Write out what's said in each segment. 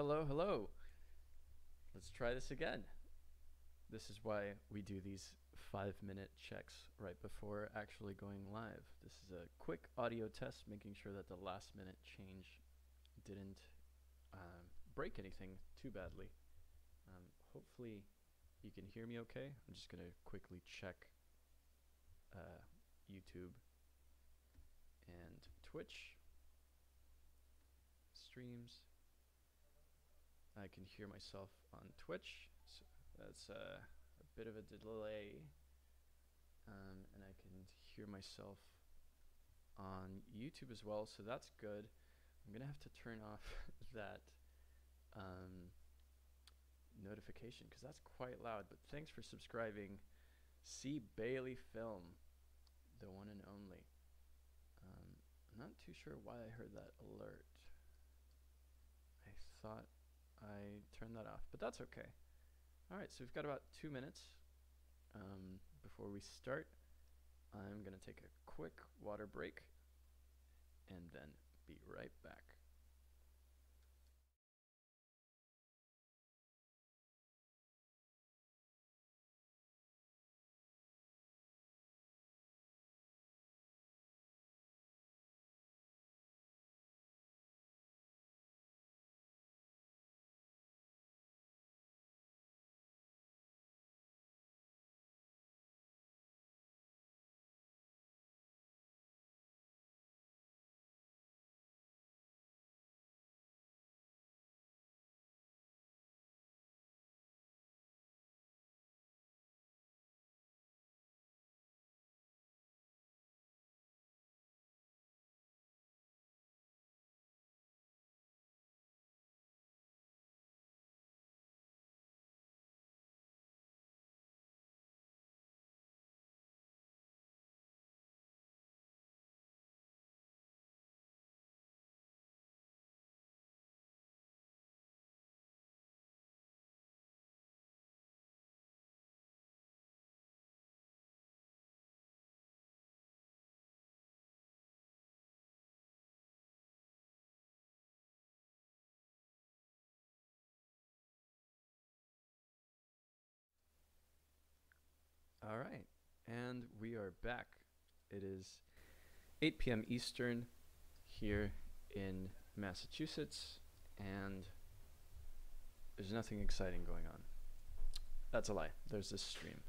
Hello, hello. Let's try this again. This is why we do these five minute checks right before actually going live. This is a quick audio test, making sure that the last minute change didn't um, break anything too badly. Um, hopefully, you can hear me okay. I'm just going to quickly check uh, YouTube and Twitch streams. I can hear myself on Twitch, so that's uh, a bit of a delay. Um, and I can hear myself on YouTube as well, so that's good. I'm gonna have to turn off that um, notification because that's quite loud. But thanks for subscribing. C Bailey Film, the one and only. Um, I'm not too sure why I heard that alert. I thought I turned that off, but that's okay. All right, so we've got about two minutes um, before we start. I'm going to take a quick water break and then be right back. All right, and we are back. It is 8 p.m. Eastern here in Massachusetts, and there's nothing exciting going on. That's a lie. There's this stream.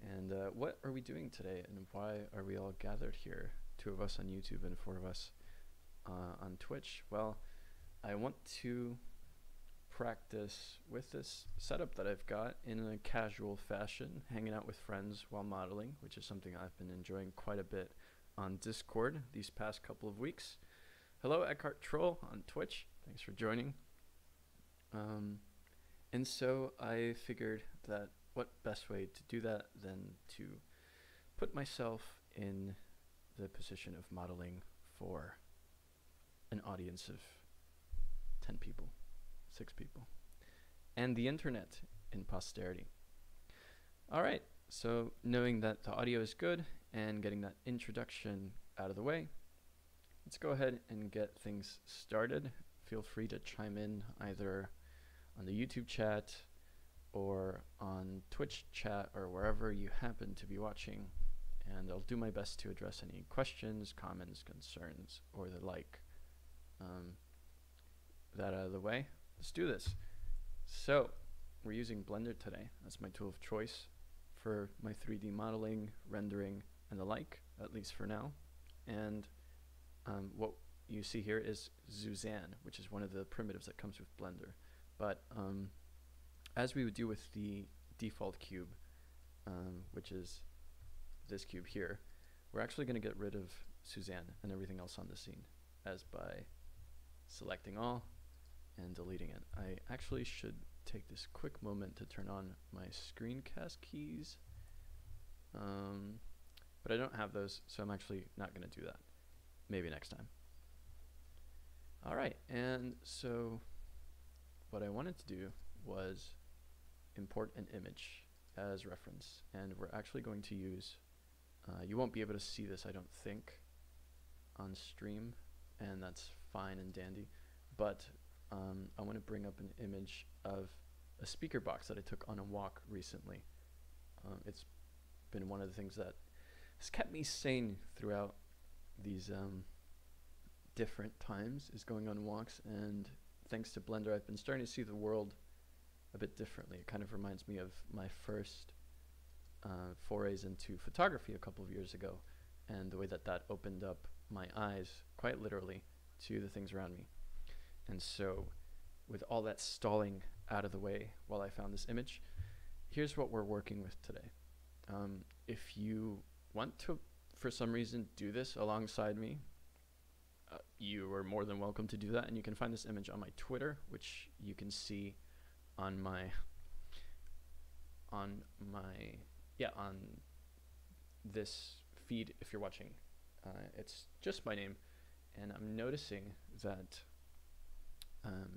And uh, what are we doing today, and why are we all gathered here? Two of us on YouTube and four of us uh, on Twitch. Well, I want to practice with this setup that I've got in a casual fashion, hanging out with friends while modeling, which is something I've been enjoying quite a bit on Discord these past couple of weeks. Hello, Eckhart Troll on Twitch. Thanks for joining. Um, and so I figured that what best way to do that than to put myself in the position of modeling for an audience of 10 people six people, and the internet in posterity. All right, so knowing that the audio is good and getting that introduction out of the way, let's go ahead and get things started. Feel free to chime in either on the YouTube chat or on Twitch chat or wherever you happen to be watching. And I'll do my best to address any questions, comments, concerns, or the like. Um, that out of the way, Let's do this. So we're using Blender today. That's my tool of choice for my 3D modeling, rendering, and the like, at least for now. And um, what you see here is Suzanne, which is one of the primitives that comes with Blender. But um, as we would do with the default cube, um, which is this cube here, we're actually going to get rid of Suzanne and everything else on the scene as by selecting all and deleting it. I actually should take this quick moment to turn on my screencast keys. Um, but I don't have those, so I'm actually not going to do that. Maybe next time. All right, and so what I wanted to do was import an image as reference, and we're actually going to use, uh, you won't be able to see this, I don't think, on stream, and that's fine and dandy, but um, I want to bring up an image of a speaker box that I took on a walk recently. Um, it's been one of the things that has kept me sane throughout these um, different times is going on walks and thanks to Blender I've been starting to see the world a bit differently. It kind of reminds me of my first uh, forays into photography a couple of years ago and the way that that opened up my eyes quite literally to the things around me. And so with all that stalling out of the way while I found this image, here's what we're working with today. Um, if you want to, for some reason, do this alongside me, uh, you are more than welcome to do that. And you can find this image on my Twitter, which you can see on my, on my, yeah, on this feed if you're watching. Uh, it's just my name. And I'm noticing that um.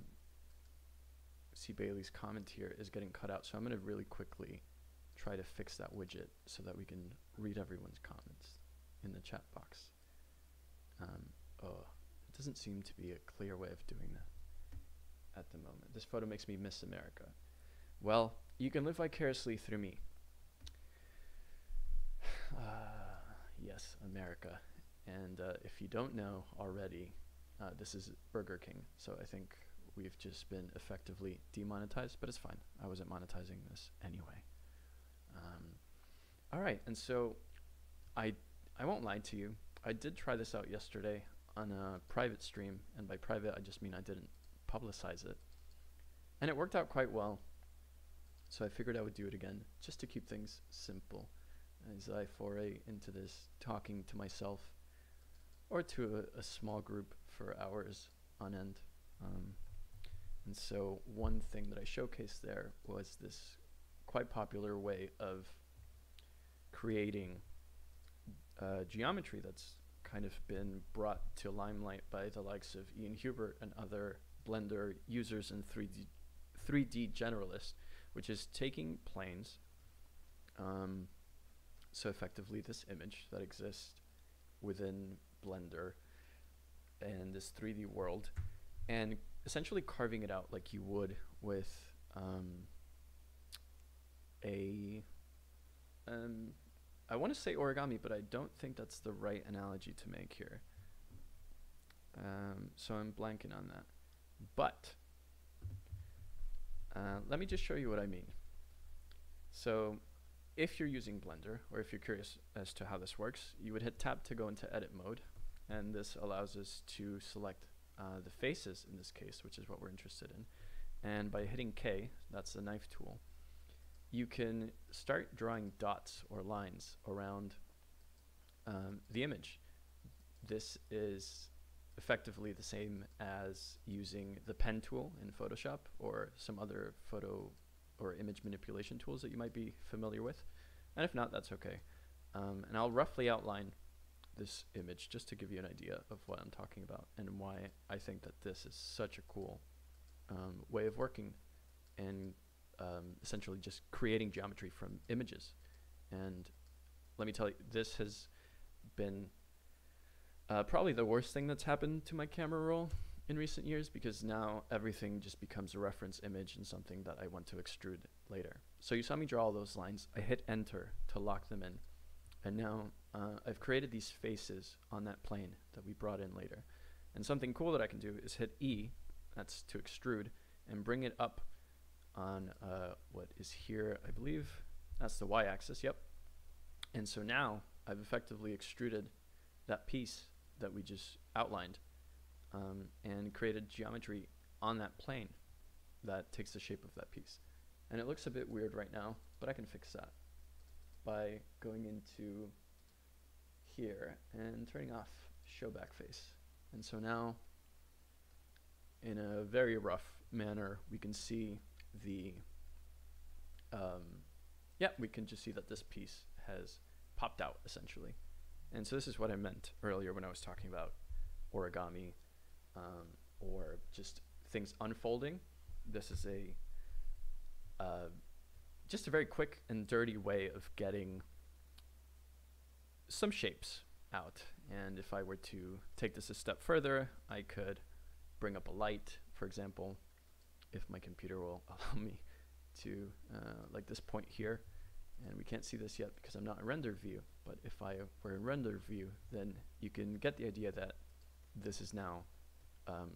Bailey's comment here is getting cut out. So I'm going to really quickly try to fix that widget so that we can read everyone's comments in the chat box. Um, oh, it doesn't seem to be a clear way of doing that at the moment. This photo makes me miss America. Well, you can live vicariously through me. Uh, yes, America. And uh, if you don't know already, uh, this is Burger King. So I think we've just been effectively demonetized, but it's fine. I wasn't monetizing this anyway. Um, all right, and so I I won't lie to you. I did try this out yesterday on a private stream, and by private I just mean I didn't publicize it, and it worked out quite well. So I figured I would do it again just to keep things simple as I foray into this talking to myself or to a, a small group for hours on end. Um, and so one thing that I showcased there was this quite popular way of creating uh, geometry that's kind of been brought to limelight by the likes of Ian Hubert and other Blender users and 3D 3D generalists, which is taking planes, um, so effectively this image that exists within Blender and this 3D world, and essentially carving it out like you would with um, a um, I want to say origami, but I don't think that's the right analogy to make here. Um, so I'm blanking on that. But uh, let me just show you what I mean. So if you're using Blender, or if you're curious as to how this works, you would hit tab to go into edit mode. And this allows us to select uh, the faces in this case, which is what we're interested in. And by hitting K, that's the knife tool, you can start drawing dots or lines around um, the image. This is effectively the same as using the pen tool in Photoshop or some other photo or image manipulation tools that you might be familiar with. And if not, that's okay. Um, and I'll roughly outline this image just to give you an idea of what I'm talking about and why I think that this is such a cool um, way of working and um, essentially just creating geometry from images. And let me tell you, this has been uh, probably the worst thing that's happened to my camera roll in recent years because now everything just becomes a reference image and something that I want to extrude later. So you saw me draw all those lines. I hit enter to lock them in. And now uh, I've created these faces on that plane that we brought in later. And something cool that I can do is hit E, that's to extrude, and bring it up on uh, what is here, I believe, that's the y-axis, yep. And so now I've effectively extruded that piece that we just outlined um, and created geometry on that plane that takes the shape of that piece. And it looks a bit weird right now, but I can fix that by going into here and turning off show back face. And so now, in a very rough manner, we can see the, um, yeah, we can just see that this piece has popped out essentially. And so this is what I meant earlier when I was talking about origami um, or just things unfolding. This is a uh, just a very quick and dirty way of getting some shapes out. And if I were to take this a step further, I could bring up a light, for example, if my computer will allow me to, uh, like this point here, and we can't see this yet because I'm not in render view, but if I were in render view, then you can get the idea that this is now um,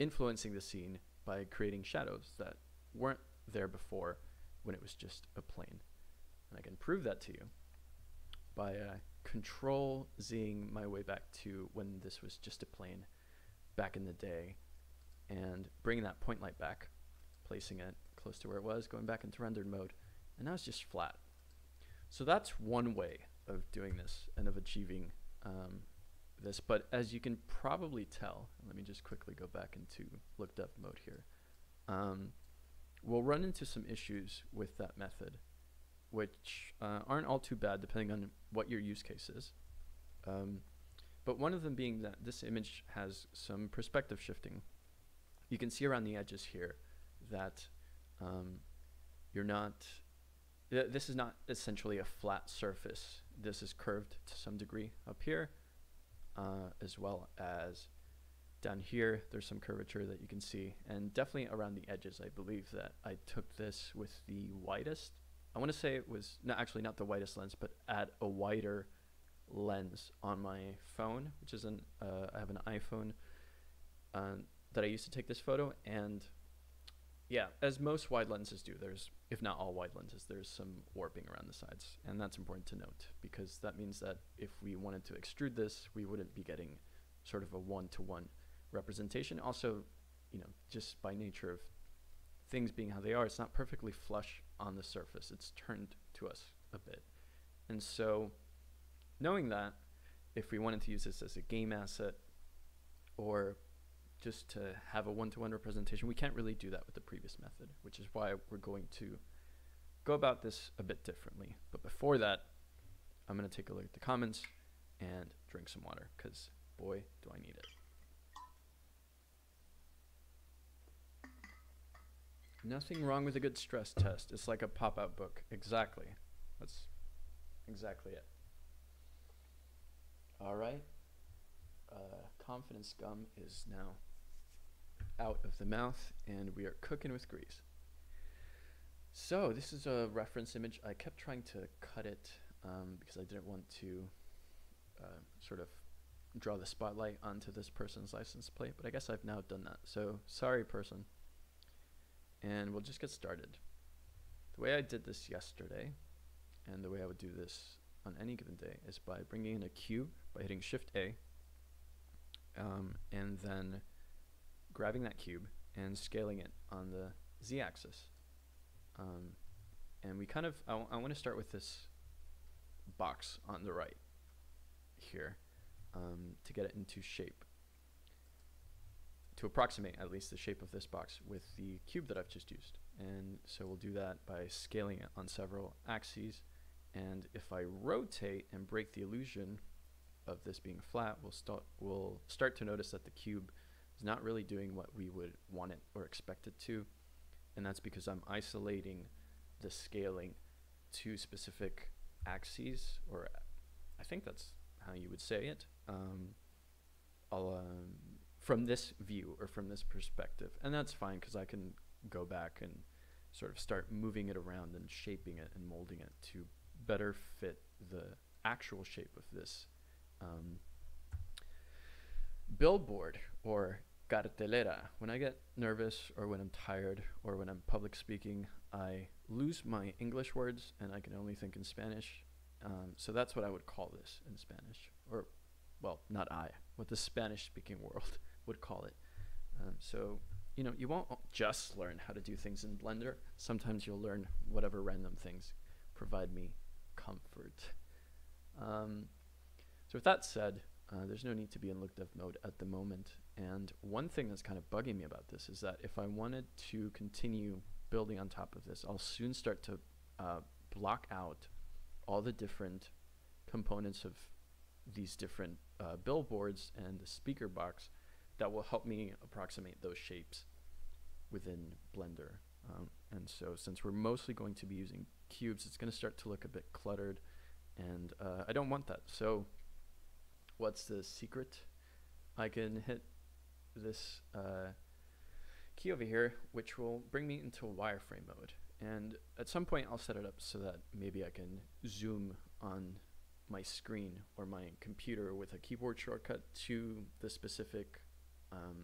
influencing the scene by creating shadows that weren't there before when it was just a plane. And I can prove that to you by uh, control Zing my way back to when this was just a plane back in the day and bringing that point light back, placing it close to where it was, going back into rendered mode, and now it's just flat. So that's one way of doing this and of achieving um, this. But as you can probably tell, let me just quickly go back into look dev mode here. Um, we'll run into some issues with that method, which uh, aren't all too bad depending on what your use case is. Um, but one of them being that this image has some perspective shifting. You can see around the edges here that um, you're not this is not essentially a flat surface. This is curved to some degree up here, uh, as well as down here. There's some curvature that you can see, and definitely around the edges. I believe that I took this with the widest. I want to say it was not actually not the widest lens, but at a wider lens on my phone, which is an uh, I have an iPhone uh, that I used to take this photo, and yeah, as most wide lenses do, there's, if not all wide lenses, there's some warping around the sides. And that's important to note because that means that if we wanted to extrude this, we wouldn't be getting sort of a one-to-one representation. Also, you know, just by nature of things being how they are, it's not perfectly flush on the surface. It's turned to us a bit. And so knowing that, if we wanted to use this as a game asset or just to have a one-to-one representation. We can't really do that with the previous method, which is why we're going to go about this a bit differently. But before that, I'm going to take a look at the comments and drink some water, because boy, do I need it. Nothing wrong with a good stress test. It's like a pop-out book. Exactly. That's exactly it. All right. Uh, confidence gum is now out of the mouth, and we are cooking with grease. So this is a reference image. I kept trying to cut it um, because I didn't want to uh, sort of draw the spotlight onto this person's license plate, but I guess I've now done that. So sorry, person. And we'll just get started. The way I did this yesterday, and the way I would do this on any given day, is by bringing in a cube by hitting Shift A, um, and then grabbing that cube and scaling it on the z-axis. Um, and we kind of, I, I want to start with this box on the right here um, to get it into shape. To approximate at least the shape of this box with the cube that I've just used. And so we'll do that by scaling it on several axes. And if I rotate and break the illusion of this being flat, we'll, start we'll start to notice that the cube is not really doing what we would want it or expect it to. And that's because I'm isolating the scaling to specific axes, or I think that's how you would say it, um, um, from this view or from this perspective. And that's fine because I can go back and sort of start moving it around and shaping it and molding it to better fit the actual shape of this um, billboard or cartelera. When I get nervous or when I'm tired or when I'm public speaking, I lose my English words and I can only think in Spanish. Um, so that's what I would call this in Spanish. Or, well, not I, what the Spanish speaking world would call it. Um, so, you know, you won't just learn how to do things in Blender. Sometimes you'll learn whatever random things provide me comfort. Um, so with that said, uh, there's no need to be in look dev mode at the moment. And one thing that's kind of bugging me about this is that if I wanted to continue building on top of this, I'll soon start to uh, block out all the different components of these different uh, billboards and the speaker box that will help me approximate those shapes within Blender. Um, and so since we're mostly going to be using cubes, it's going to start to look a bit cluttered and uh, I don't want that. So what's the secret? I can hit this uh, key over here, which will bring me into wireframe mode. And at some point, I'll set it up so that maybe I can zoom on my screen or my computer with a keyboard shortcut to the specific um,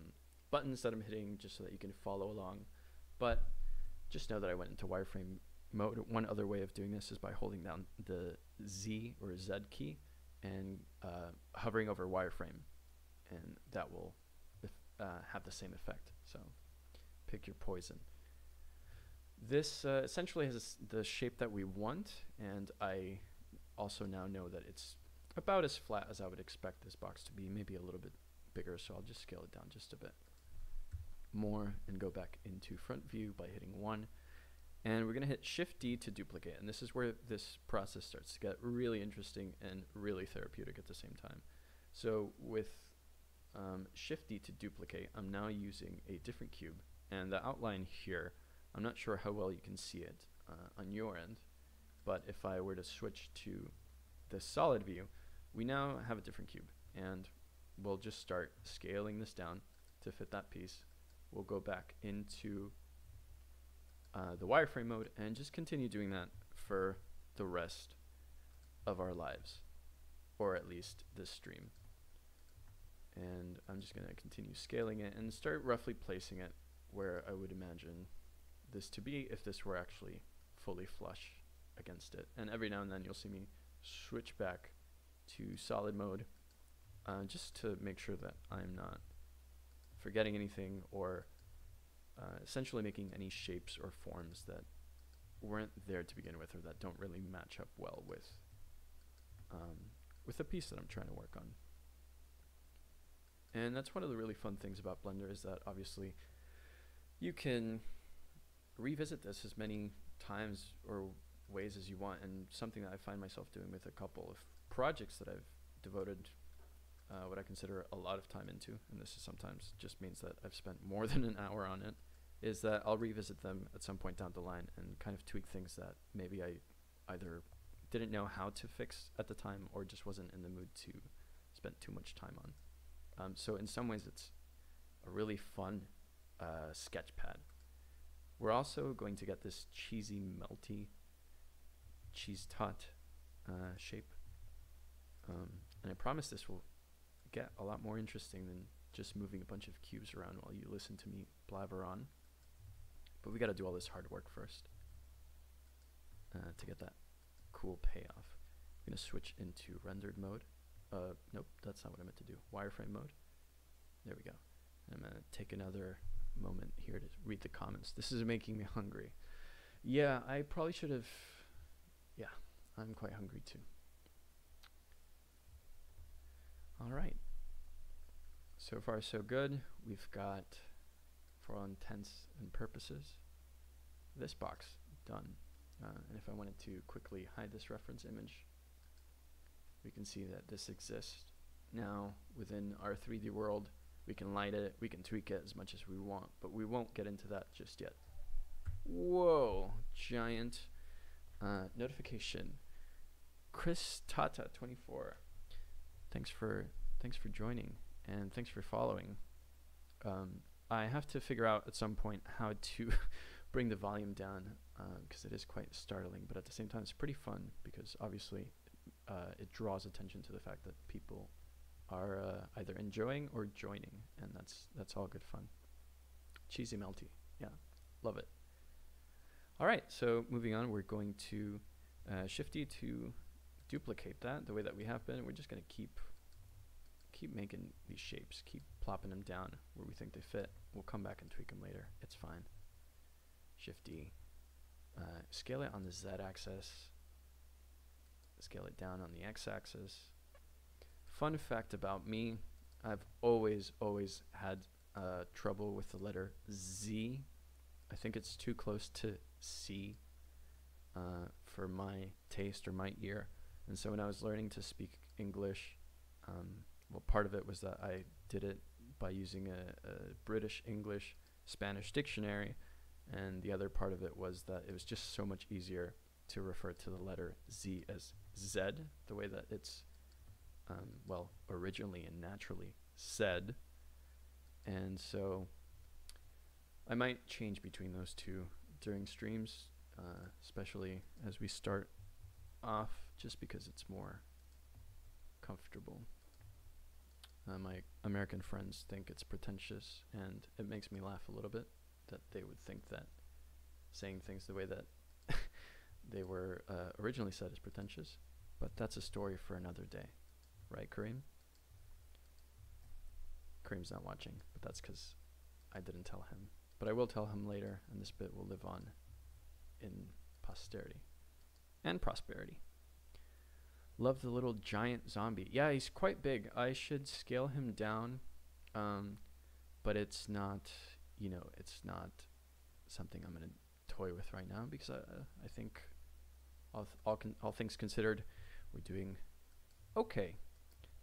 buttons that I'm hitting just so that you can follow along. But just know that I went into wireframe mode. One other way of doing this is by holding down the Z or Z key and uh, hovering over wireframe, and that will uh, have the same effect. So pick your poison. This uh, essentially has the shape that we want, and I also now know that it's about as flat as I would expect this box to be, maybe a little bit bigger, so I'll just scale it down just a bit more and go back into front view by hitting 1. And we're going to hit Shift D to duplicate. And this is where this process starts to get really interesting and really therapeutic at the same time. So with um, Shift D to duplicate, I'm now using a different cube. And the outline here, I'm not sure how well you can see it uh, on your end, but if I were to switch to the solid view, we now have a different cube. And we'll just start scaling this down to fit that piece. We'll go back into uh, the wireframe mode and just continue doing that for the rest of our lives, or at least this stream. And I'm just going to continue scaling it and start roughly placing it where I would imagine this to be if this were actually fully flush against it. And every now and then you'll see me switch back to solid mode uh, just to make sure that I'm not forgetting anything or uh, essentially making any shapes or forms that weren't there to begin with or that don't really match up well with um, with the piece that I'm trying to work on. And that's one of the really fun things about Blender is that obviously you can revisit this as many times or ways as you want and something that I find myself doing with a couple of projects that I've devoted uh, what I consider a lot of time into, and this is sometimes just means that I've spent more than an hour on it, is that I'll revisit them at some point down the line and kind of tweak things that maybe I either didn't know how to fix at the time or just wasn't in the mood to spend too much time on. Um, so in some ways, it's a really fun uh, sketch pad. We're also going to get this cheesy, melty cheese tot uh, shape. Um, and I promise this will get a lot more interesting than just moving a bunch of cubes around while you listen to me blabber on. But we got to do all this hard work first uh, to get that cool payoff. I'm going to switch into rendered mode. Uh, nope, that's not what I meant to do. Wireframe mode. There we go. And I'm going to take another moment here to read the comments. This is making me hungry. Yeah, I probably should have. Yeah, I'm quite hungry too. All right. So far, so good. We've got, for all intents and purposes, this box done. Uh, and if I wanted to quickly hide this reference image, we can see that this exists. Now, within our 3D world, we can light it, we can tweak it as much as we want, but we won't get into that just yet. Whoa, giant uh, notification. Chris Tata 24. Thanks for thanks for joining and thanks for following. Um, I have to figure out at some point how to bring the volume down because uh, it is quite startling, but at the same time it's pretty fun because obviously uh, it draws attention to the fact that people are uh, either enjoying or joining, and that's that's all good fun. Cheesy melty, yeah, love it. All right, so moving on, we're going to uh, Shift D to duplicate that the way that we have been. We're just going to keep keep making these shapes, keep plopping them down where we think they fit. We'll come back and tweak them later. It's fine. Shift D. Uh, scale it on the Z axis. Scale it down on the X axis. Fun fact about me, I've always, always had uh, trouble with the letter Z. I think it's too close to C uh, for my taste or my ear. And so when I was learning to speak English, um, well, part of it was that I did it by using a, a British English Spanish dictionary, and the other part of it was that it was just so much easier to refer to the letter Z as Z, the way that it's, um, well, originally and naturally said. And so I might change between those two during streams, uh, especially as we start off, just because it's more comfortable. Uh, my American friends think it's pretentious, and it makes me laugh a little bit that they would think that saying things the way that they were uh, originally said is pretentious. But that's a story for another day, right, Kareem? Kareem's not watching, but that's because I didn't tell him. But I will tell him later, and this bit will live on in posterity and prosperity. Love the little giant zombie. Yeah, he's quite big. I should scale him down, um, but it's not, you know, it's not something I'm gonna toy with right now because I, I think all th- all, all things considered, we're doing okay,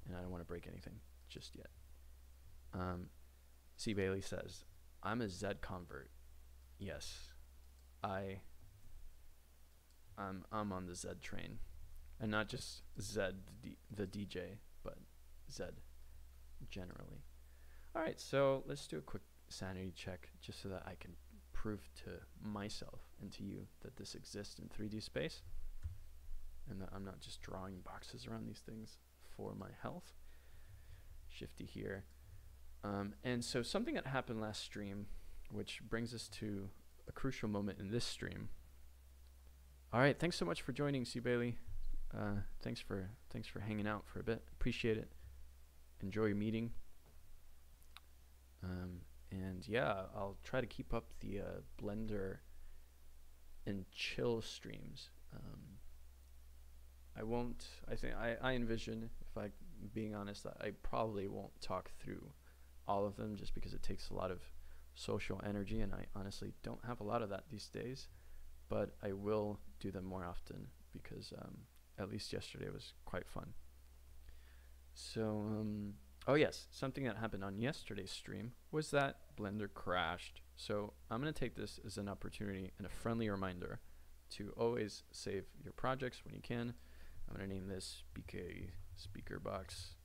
and I don't want to break anything just yet. Um, C. Bailey says, "I'm a Z convert. Yes, I. I'm I'm on the Z train, and not just Z the, DJ, but Z generally. All right, so let's do a quick sanity check just so that I can prove to myself and to you that this exists in 3D space and that I'm not just drawing boxes around these things for my health. Shift D here. Um, and so something that happened last stream, which brings us to a crucial moment in this stream. All right, thanks so much for joining, C Bailey. Uh, thanks for thanks for hanging out for a bit. Appreciate it. Enjoy your meeting. Um, and yeah, I'll try to keep up the uh, Blender and chill streams. Um, I won't. I think I, I envision, if I being honest, I probably won't talk through all of them just because it takes a lot of social energy, and I honestly don't have a lot of that these days. But I will do them more often because um, at least yesterday was quite fun. So, um, oh yes, something that happened on yesterday's stream was that Blender crashed. So I'm going to take this as an opportunity and a friendly reminder to always save your projects when you can. I'm going to name this BK speaker box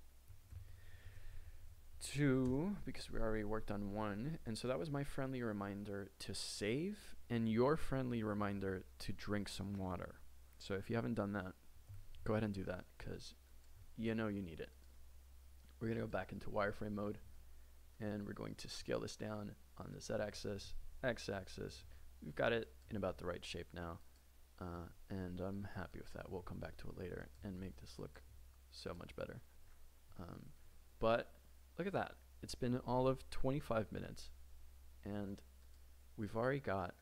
2 because we already worked on one. And so that was my friendly reminder to save and your friendly reminder to drink some water. So if you haven't done that, go ahead and do that because you know you need it. We're going to go back into wireframe mode and we're going to scale this down on the z-axis, x-axis. We've got it in about the right shape now. Uh, and I'm happy with that. We'll come back to it later and make this look so much better. Um, but look at that. It's been all of 25 minutes, and we've already got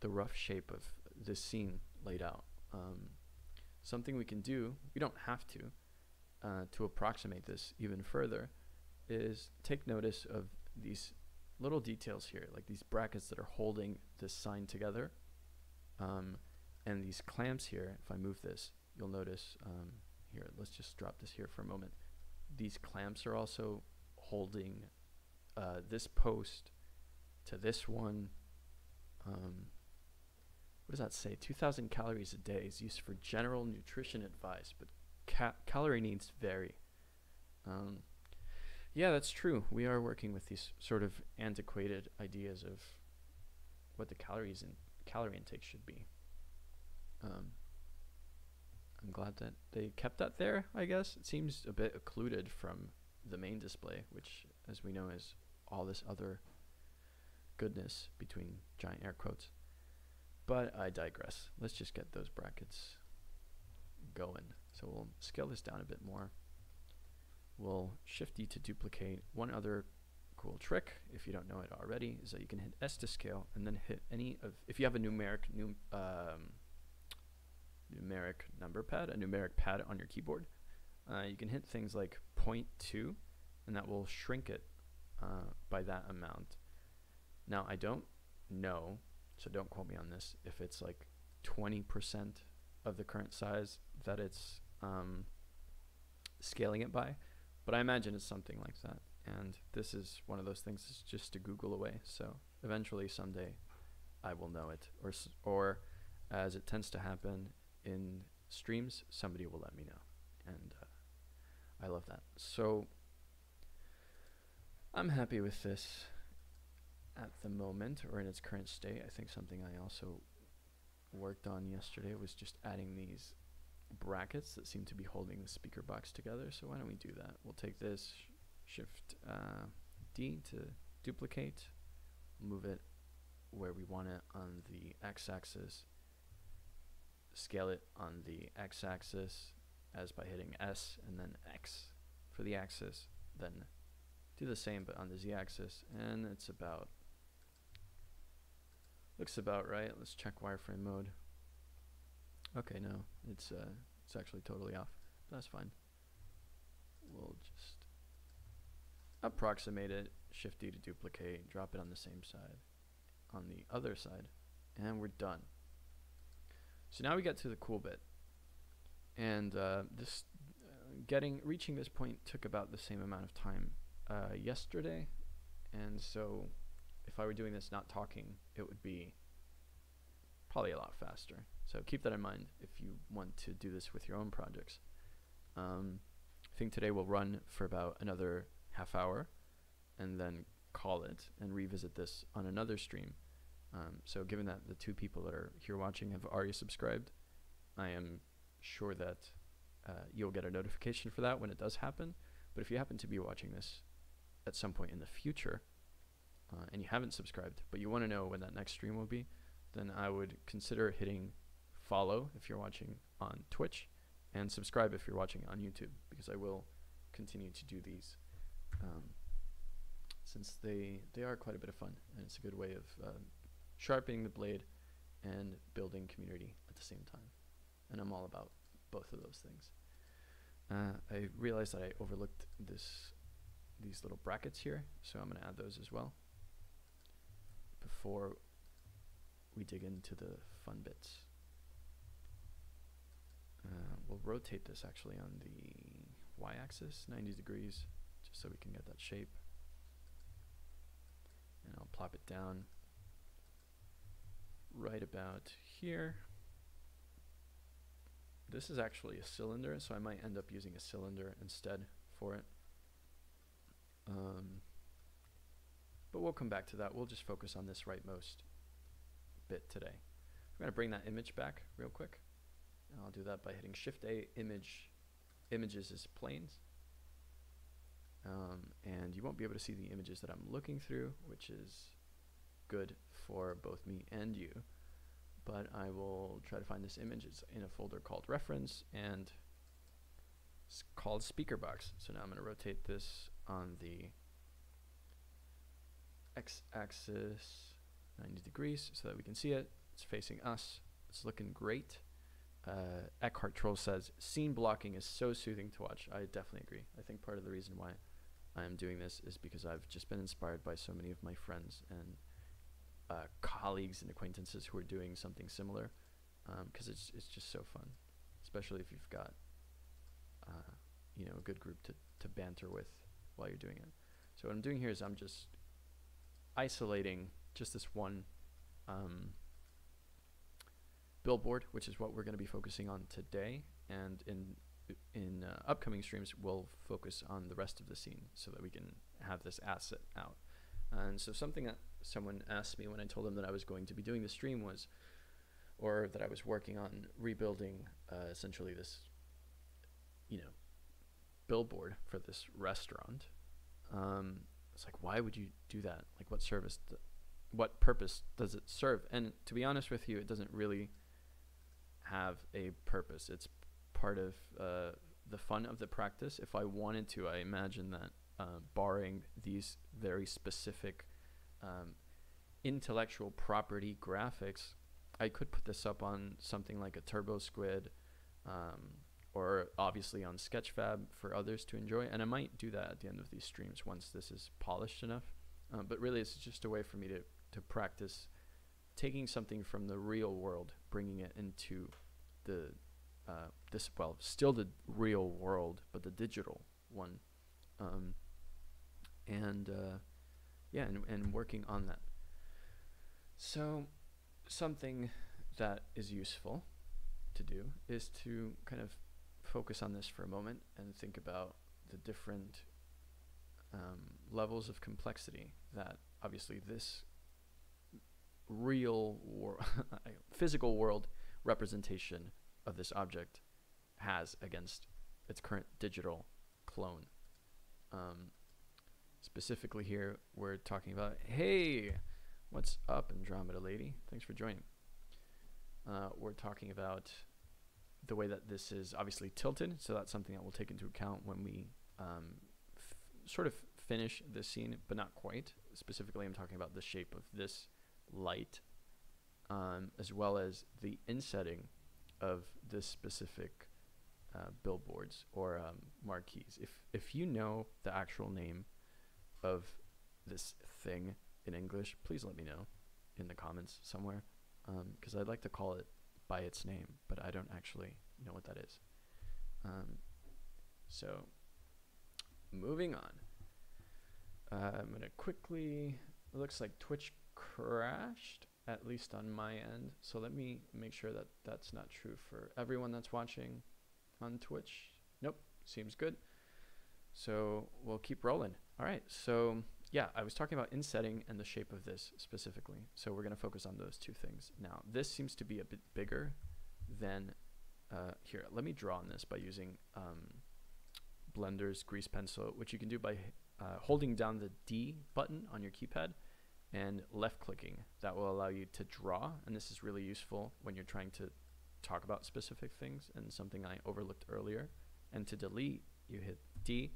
the rough shape of this scene laid out. Um, something we can do, we don't have to, uh, to approximate this even further, is take notice of these little details here, like these brackets that are holding this sign together. Um, and these clamps here, if I move this, you'll notice um, here, let's just drop this here for a moment. These clamps are also holding uh, this post to this one. Um, what does that say? 2,000 calories a day is used for general nutrition advice, but ca calorie needs vary. Um, yeah, that's true. We are working with these sort of antiquated ideas of what the calories and calorie intake should be. Um, I'm glad that they kept that there, I guess. It seems a bit occluded from the main display, which, as we know, is all this other goodness between giant air quotes. But I digress. Let's just get those brackets going. So we'll scale this down a bit more. We'll shift D to duplicate. One other cool trick, if you don't know it already, is that you can hit S to scale and then hit any of, if you have a numeric, num, um, numeric number pad, a numeric pad on your keyboard, uh, you can hit things like 0.2 and that will shrink it uh, by that amount. Now, I don't know, so don't quote me on this, if it's like 20% of the current size that it's um, scaling it by, but I imagine it's something like that. And this is one of those things that's just to Google away. So eventually, someday, I will know it, or or as it tends to happen in streams, somebody will let me know, and uh, I love that. So I'm happy with this. At the moment or in its current state. I think something I also worked on yesterday was just adding these brackets that seem to be holding the speaker box together. So why don't we do that? We'll take this shift uh, D to duplicate, move it where we want it on the x-axis, scale it on the x-axis as by hitting S and then X for the axis, then do the same but on the z-axis and it's about looks about right. Let's check wireframe mode. Okay no it's uh it's actually totally off. That's fine. We'll just approximate it shift D to duplicate drop it on the same side on the other side and we're done. So now we get to the cool bit. And uh, this uh, getting reaching this point took about the same amount of time uh, yesterday, and so if I were doing this not talking, it would be probably a lot faster. So keep that in mind if you want to do this with your own projects. Um, I think today we'll run for about another half hour, and then call it and revisit this on another stream. Um, so given that the two people that are here watching have already subscribed, I am sure that uh, you'll get a notification for that when it does happen. But if you happen to be watching this at some point in the future uh, and you haven't subscribed, but you want to know when that next stream will be, then I would consider hitting follow if you're watching on Twitch and subscribe if you're watching on YouTube because I will continue to do these um, since they they are quite a bit of fun and it's a good way of uh, sharpening the blade and building community at the same time and I'm all about both of those things. Uh, I realized that I overlooked this these little brackets here, so I'm going to add those as well before we dig into the fun bits. Uh, we'll rotate this actually on the y-axis 90 degrees just so we can get that shape and I'll plop it down right about here this is actually a cylinder, so I might end up using a cylinder instead for it. Um, but we'll come back to that. We'll just focus on this rightmost bit today. I'm going to bring that image back real quick. And I'll do that by hitting Shift A, image, images as planes. Um, and you won't be able to see the images that I'm looking through, which is good for both me and you but I will try to find this image. It's in a folder called reference and it's called speaker box. So now I'm going to rotate this on the x-axis 90 degrees so that we can see it. It's facing us. It's looking great. Uh, Eckhart Troll says, scene blocking is so soothing to watch. I definitely agree. I think part of the reason why I am doing this is because I've just been inspired by so many of my friends and uh, colleagues and acquaintances who are doing something similar because um, it's it's just so fun, especially if you've got uh, you know a good group to to banter with while you're doing it. So what I'm doing here is I'm just isolating just this one um, billboard, which is what we're going to be focusing on today, and in in uh, upcoming streams we'll focus on the rest of the scene so that we can have this asset out. And so something that someone asked me when I told them that I was going to be doing the stream was, or that I was working on rebuilding uh, essentially this, you know, billboard for this restaurant. Um, it's like, why would you do that? Like, what service, th- what purpose does it serve? And to be honest with you, it doesn't really have a purpose. It's part of uh, the fun of the practice. If I wanted to, I imagine that uh, barring these very specific um, intellectual property graphics, I could put this up on something like a TurboSquid, um, or obviously on Sketchfab for others to enjoy. And I might do that at the end of these streams once this is polished enough. Uh, but really, it's just a way for me to, to practice taking something from the real world, bringing it into the uh, this well, still the real world, but the digital one, um, and uh, yeah, and, and working on that. So, something that is useful to do is to kind of focus on this for a moment and think about the different um, levels of complexity that obviously this real wor- physical world representation of this object has against its current digital clone. Um, specifically here, we're talking about, hey, what's up, Andromeda lady? Thanks for joining. Uh, we're talking about the way that this is obviously tilted, so that's something that we'll take into account when we um, sort of finish this scene, but not quite. Specifically, I'm talking about the shape of this light, um, as well as the insetting of this specific uh, billboards or um, marquees. If if you know the actual name of this thing in English, please let me know in the comments somewhere, because um, I'd like to call it by its name, but I don't actually know what that is. Um, so, moving on. Uh, I'm gonna quickly. It looks like Twitch crashed, at least on my end. So let me make sure that that's not true for everyone that's watching on Twitch. Nope, seems good. So we'll keep rolling. All right, so yeah, I was talking about insetting and the shape of this specifically. So we're gonna focus on those two things. Now, this seems to be a bit bigger than, uh, here, let me draw on this by using um, Blender's grease pencil, which you can do by uh, holding down the D button on your keypad and left clicking. That will allow you to draw, and this is really useful when you're trying to talk about specific things and something I overlooked earlier. And to delete, you hit D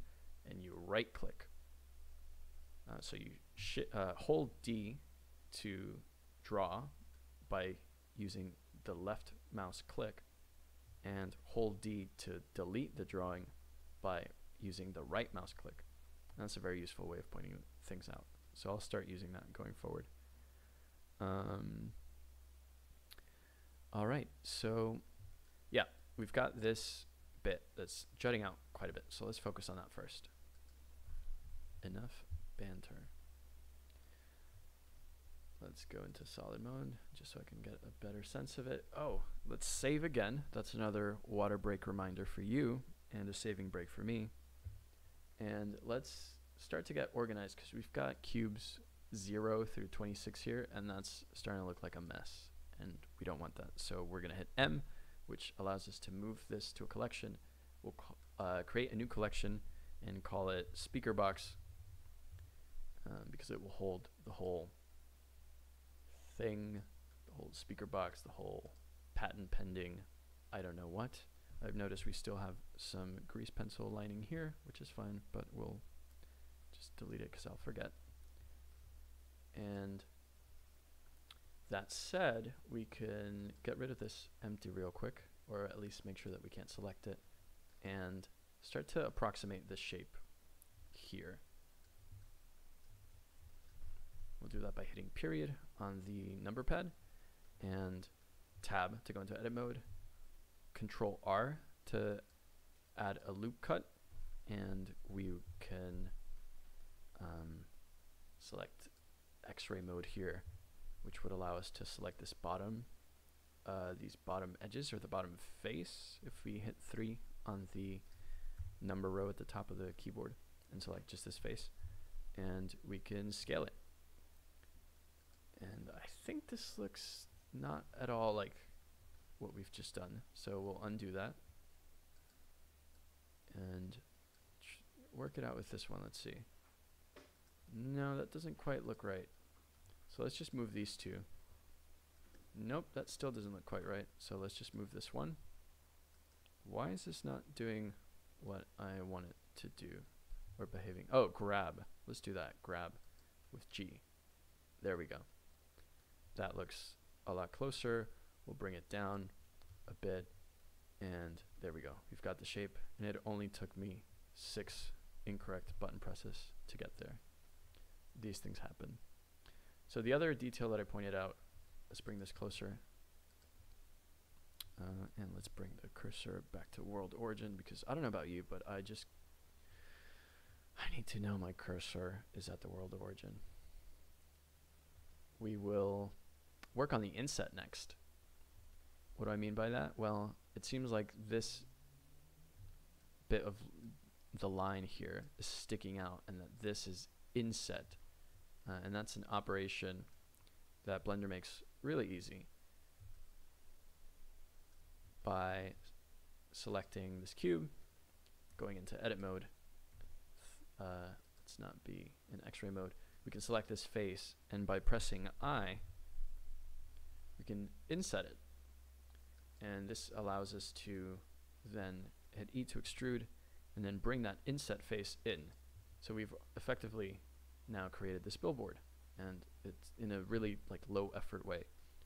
and you right click. Uh, so you uh, hold D to draw by using the left mouse click and hold D to delete the drawing by using the right mouse click. And that's a very useful way of pointing things out. So I'll start using that going forward. Um, all right, so yeah, we've got this bit that's jutting out quite a bit. So let's focus on that first. Enough banter. Let's go into solid mode just so I can get a better sense of it. Oh, let's save again. That's another water break reminder for you and a saving break for me. And let's start to get organized because we've got cubes 0 through 26 here, and that's starting to look like a mess, and we don't want that. So we're going to hit M, which allows us to move this to a collection. We'll uh, create a new collection and call it speaker box um, because it will hold the whole thing, the whole speaker box, the whole patent pending, I don't know what. I've noticed we still have some grease pencil lining here, which is fine, but we'll just delete it because I'll forget. And that said, we can get rid of this empty real quick, or at least make sure that we can't select it, and start to approximate this shape here. We'll do that by hitting period on the number pad and tab to go into edit mode, control R to add a loop cut, and we can um, select x-ray mode here, which would allow us to select this bottom, uh, these bottom edges or the bottom face if we hit 3 on the number row at the top of the keyboard and select just this face. And we can scale it. And I think this looks not at all like what we've just done. So we'll undo that and work it out with this one. Let's see. No, that doesn't quite look right. So let's just move these two. Nope, that still doesn't look quite right. So let's just move this one. Why is this not doing what I want it to do? Or behaving. Oh, grab. Let's do that. Grab with G. There we go. That looks a lot closer. We'll bring it down a bit. And there we go. We've got the shape. And it only took me six incorrect button presses to get there these things happen. So the other detail that I pointed out, let's bring this closer. Uh, and let's bring the cursor back to world origin because I don't know about you, but I just, I need to know my cursor is at the world origin. We will work on the inset next. What do I mean by that? Well, it seems like this bit of the line here is sticking out and that this is inset. Uh, and that's an operation that Blender makes really easy by selecting this cube, going into edit mode. Uh, let's not be in x-ray mode. We can select this face and by pressing I, we can inset it. And this allows us to then hit E to extrude and then bring that inset face in. So we've effectively now created this billboard and it's in a really like low effort way.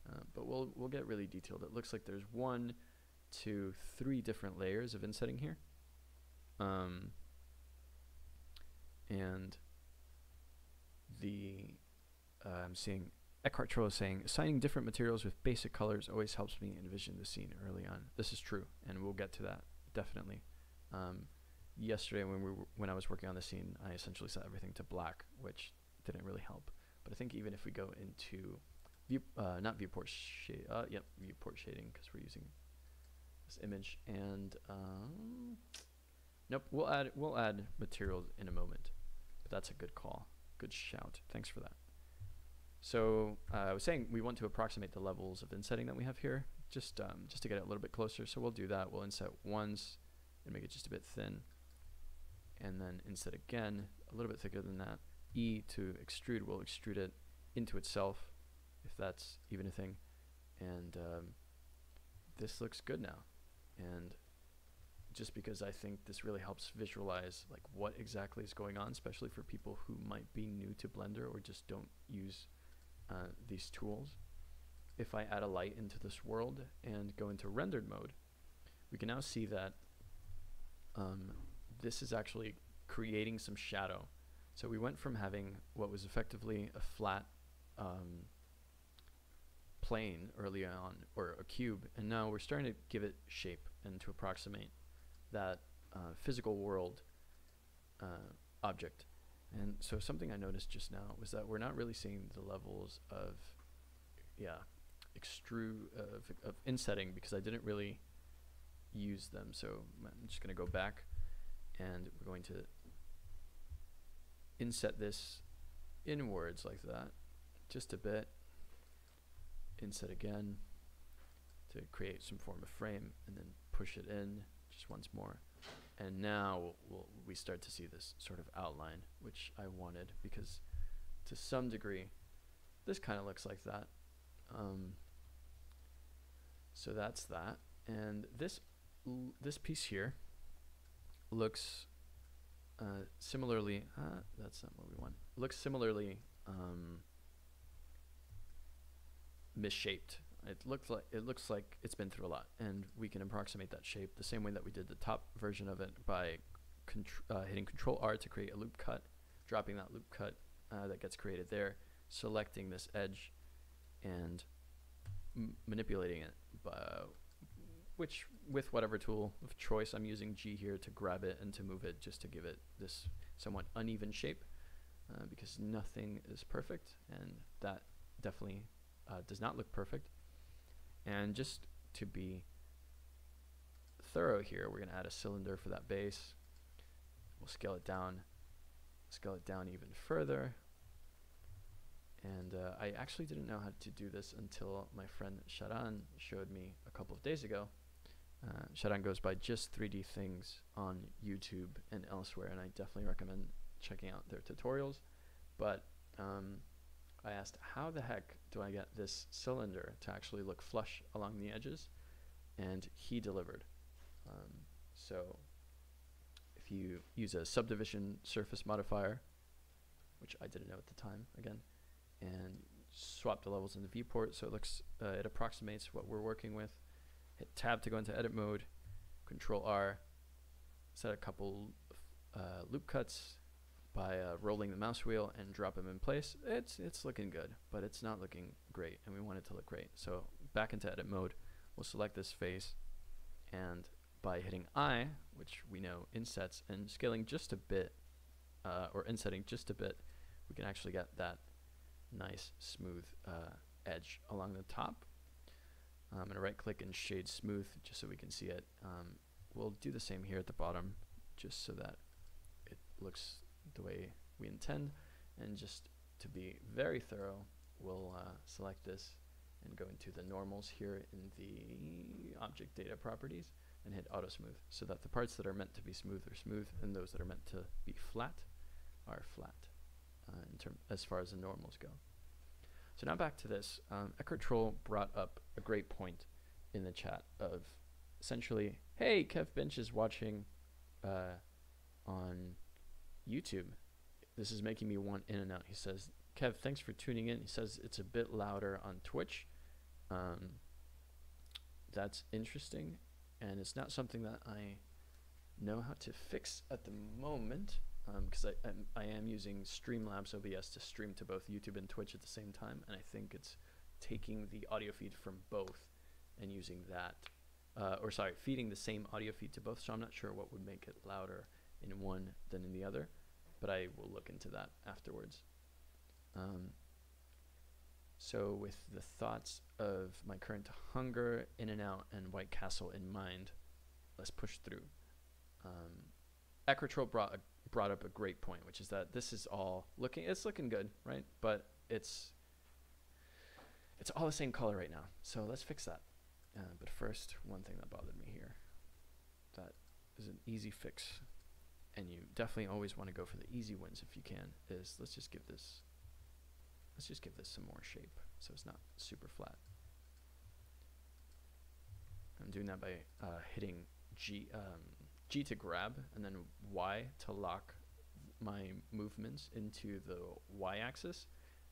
Uh, but we'll we'll get really detailed. It looks like there's one, two, three different layers of insetting here. Um, and the uh, I'm seeing Eckhart Tolle is saying assigning different materials with basic colors always helps me envision the scene early on. This is true, and we'll get to that definitely. Um, yesterday when we were, when I was working on the scene, I essentially set everything to black, which didn't really help. But I think even if we go into view, uh, not viewport shade, uh, yep, viewport shading because we're using this image, and um, nope, we'll add we'll add materials in a moment. But that's a good call, good shout. Thanks for that. So uh, I was saying we want to approximate the levels of insetting that we have here, just um, just to get it a little bit closer. So we'll do that. We'll inset once and make it just a bit thin, and then inset again a little bit thicker than that. E to extrude will extrude it into itself, if that's even a thing. And um, this looks good now. And just because I think this really helps visualize like what exactly is going on, especially for people who might be new to Blender or just don't use uh, these tools. If I add a light into this world and go into rendered mode, we can now see that um, this is actually creating some shadow so we went from having what was effectively a flat um, plane early on, or a cube, and now we're starting to give it shape and to approximate that uh, physical world uh, object. And so something I noticed just now was that we're not really seeing the levels of, yeah, extrude of, of insetting because I didn't really use them. So I'm just going to go back and we're going to inset this inwards like that, just a bit. Inset again to create some form of frame and then push it in just once more. And now we'll, we start to see this sort of outline, which I wanted because to some degree, this kind of looks like that. Um, so that's that. And this this piece here looks uh, similarly, uh, that's not what we want. Looks similarly um, misshaped. It looks like it looks like it's been through a lot, and we can approximate that shape the same way that we did the top version of it by uh, hitting Control R to create a loop cut, dropping that loop cut uh, that gets created there, selecting this edge, and manipulating it by which with whatever tool of choice, I'm using G here to grab it and to move it just to give it this somewhat uneven shape uh, because nothing is perfect and that definitely uh, does not look perfect. And just to be thorough here, we're going to add a cylinder for that base. We'll scale it down, scale it down even further. And uh, I actually didn't know how to do this until my friend Sharan showed me a couple of days ago. Uh, Sharan goes by just 3D Things on YouTube and elsewhere, and I definitely recommend checking out their tutorials. But um, I asked, how the heck do I get this cylinder to actually look flush along the edges? And he delivered. Um, so if you use a subdivision surface modifier, which I didn't know at the time, again, and swap the levels in the viewport so it looks, uh, it approximates what we're working with, hit tab to go into edit mode, control R, set a couple uh, loop cuts by uh, rolling the mouse wheel and drop them in place. It's, it's looking good, but it's not looking great and we want it to look great. So back into edit mode, we'll select this face and by hitting I, which we know insets and scaling just a bit, uh, or insetting just a bit, we can actually get that nice smooth uh, edge along the top I'm going to right click and shade smooth just so we can see it. Um, we'll do the same here at the bottom just so that it looks the way we intend. And just to be very thorough, we'll uh, select this and go into the normals here in the object data properties and hit auto smooth so that the parts that are meant to be smooth are smooth and those that are meant to be flat are flat uh, in term as far as the normals go. So now back to this. Um, Eckhart Troll brought up a great point in the chat of essentially, hey, Kev Binge is watching uh, on YouTube. This is making me want In-N-Out. He says, Kev, thanks for tuning in. He says it's a bit louder on Twitch. Um, that's interesting, and it's not something that I know how to fix at the moment because um, I, I, am using Streamlabs OBS to stream to both YouTube and Twitch at the same time, and I think it's taking the audio feed from both and using that, uh, or sorry, feeding the same audio feed to both. So I'm not sure what would make it louder in one than in the other, but I will look into that afterwards. Um, so with the thoughts of my current hunger, In-N-Out, and White Castle in mind, let's push through. Um, brought a brought up a great point, which is that this is all looking it's looking good, right? But it's it's all the same color right now. So let's fix that. Uh, but first, one thing that bothered me here that is an easy fix, and you definitely always want to go for the easy wins if you can. Is let's just give this let's just give this some more shape so it's not super flat. I'm doing that by uh, hitting G um, G to grab and then Y to lock my movements into the Y axis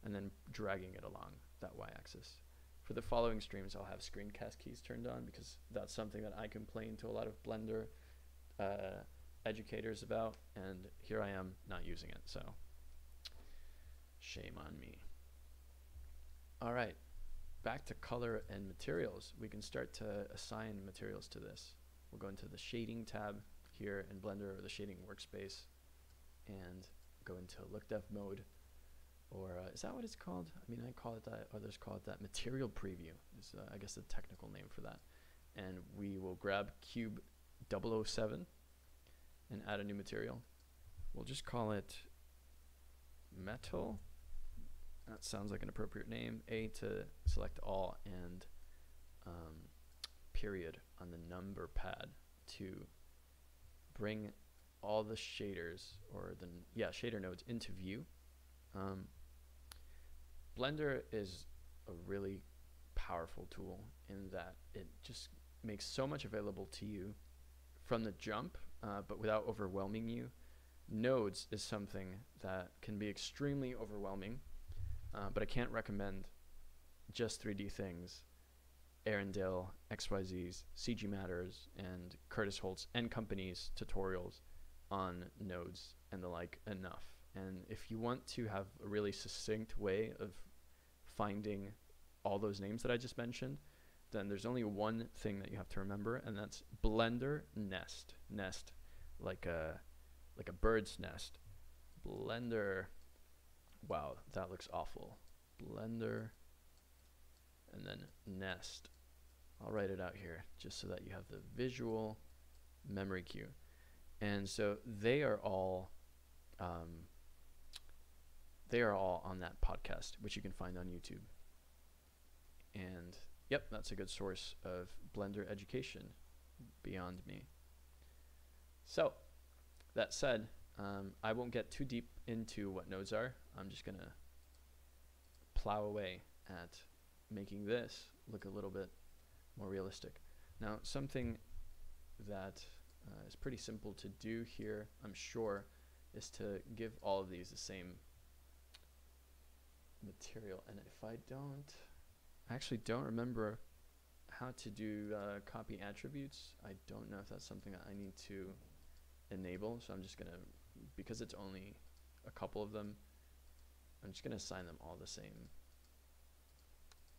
and then dragging it along that Y axis. For the following streams, I'll have screencast keys turned on because that's something that I complain to a lot of Blender uh, educators about, and here I am not using it, so shame on me. All right, back to color and materials. We can start to assign materials to this. We'll go into the shading tab here in Blender or the shading workspace and go into look dev mode or uh, is that what it's called? I mean, I call it that, others call it that material preview is uh, I guess the technical name for that. And we will grab cube 007 and add a new material. We'll just call it metal. That sounds like an appropriate name. A to select all and um, period on the number pad to bring all the shaders or the yeah shader nodes into view. Um, Blender is a really powerful tool in that it just makes so much available to you from the jump, uh, but without overwhelming you. Nodes is something that can be extremely overwhelming, uh, but I can't recommend just 3D things Erindale, XYZ's, CG Matters, and Curtis Holt's and companies tutorials on nodes and the like enough. And if you want to have a really succinct way of finding all those names that I just mentioned, then there's only one thing that you have to remember, and that's Blender Nest. Nest, like a like a bird's nest. Blender. Wow, that looks awful. Blender and then nest. I'll write it out here just so that you have the visual memory cue. And so they are all um, they are all on that podcast, which you can find on YouTube. And yep, that's a good source of Blender education beyond me. So that said, um, I won't get too deep into what nodes are. I'm just gonna plow away at making this look a little bit more realistic. Now, something that uh, is pretty simple to do here, I'm sure, is to give all of these the same material. And if I don't, I actually don't remember how to do uh, copy attributes. I don't know if that's something that I need to enable. So I'm just going to, because it's only a couple of them, I'm just going to assign them all the same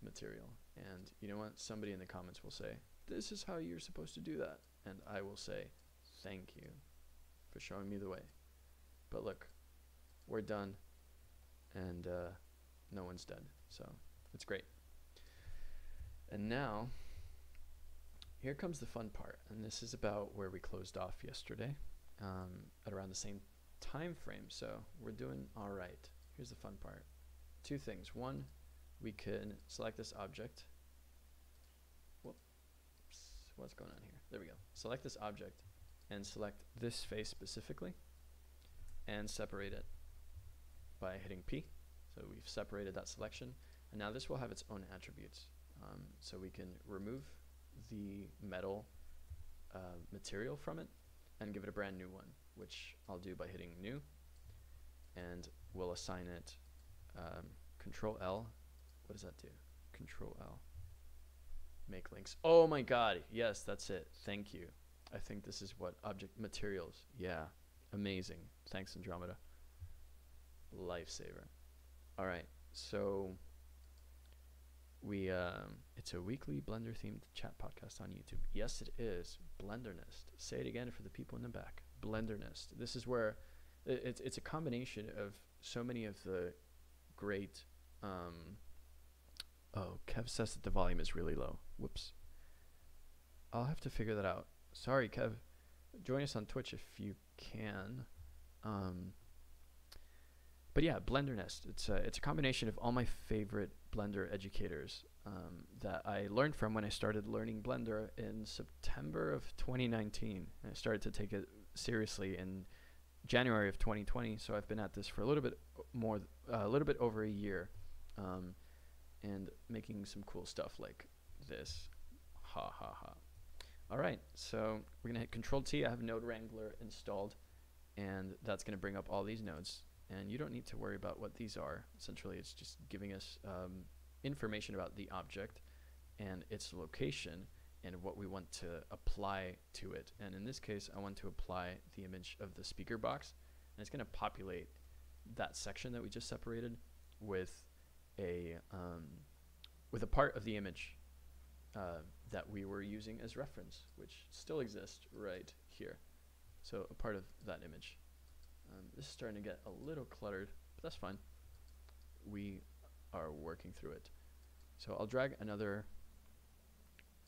material. And you know what? Somebody in the comments will say, This is how you're supposed to do that. And I will say, Thank you for showing me the way. But look, we're done. And uh, no one's dead. So it's great. And now, here comes the fun part. And this is about where we closed off yesterday um, at around the same time frame. So we're doing all right. here's the fun part. Two things. One, we can select this object. Whoops, what's going on here? There we go. Select this object and select this face specifically and separate it by hitting P. So we've separated that selection. And now this will have its own attributes. Um, so we can remove the metal uh, material from it and give it a brand new one, which I'll do by hitting new. And we'll assign it um, Control L. What does that do? Control L. Make links. Oh my god. Yes, that's it. Thank you. I think this is what object materials. Yeah. Amazing. Thanks, Andromeda. Lifesaver. All right. So we um, it's a weekly Blender themed chat podcast on YouTube. Yes, it is Blendernest. Say it again for the people in the back. Blendernest. This is where it, it's it's a combination of so many of the great. Um, oh, Kev says that the volume is really low. Whoops. I'll have to figure that out. Sorry, Kev. Join us on Twitch if you can. Um, but yeah, Blendernest. It's a it's a combination of all my favorite Blender educators um, that I learned from when I started learning Blender in September of 2019. And I started to take it seriously in January of 2020. So I've been at this for a little bit more, uh, a little bit over a year, um, and making some cool stuff like this. Ha ha ha. All right, so we're gonna hit Control T. I have Node Wrangler installed, and that's gonna bring up all these nodes and you don't need to worry about what these are. Essentially, it's just giving us um, information about the object and its location and what we want to apply to it. And in this case, I want to apply the image of the speaker box, and it's going to populate that section that we just separated with a um, with a part of the image uh, that we were using as reference, which still exists right here. So a part of that image. Um, this is starting to get a little cluttered, but that's fine. We are working through it. So I'll drag another